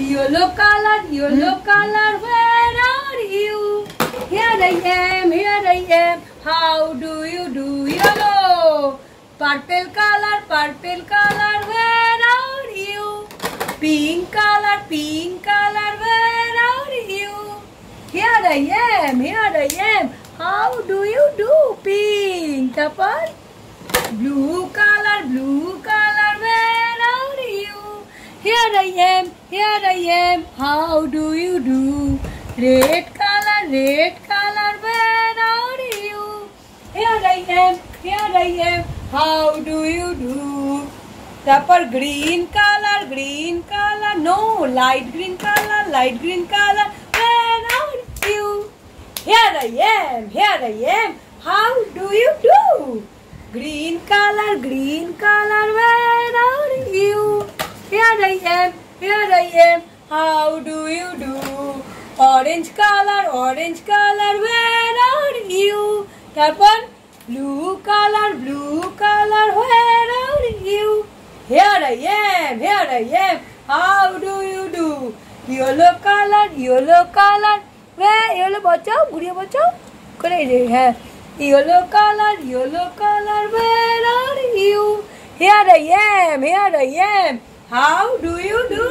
Yellow color, yellow color, where are you? Here I am, here I am, how do you do yellow? Purple color, purple color, where are you? Pink color, pink color, where are you? Here I am, here I am, how do you do pink? Tapar? Blue color, blue color, where are you? Here I am, here I am. How do you do? Red color, red color, where are you? Here I am, here I am. How do you do? তারপর green color, green color, no, light green color, light green color, where are you? Here I am, here I am. How do you do? Green color, green color, where here I am, how do you do? Orange color, orange color, where are you? Third one, blue color, blue color, where are you? Here I am, here I am, how do you do? Yellow color, yellow color, where yellow bachao, guriya bachao, crazy hai. Yellow color, yellow color, where are you? Here I am, here I am. How do you do?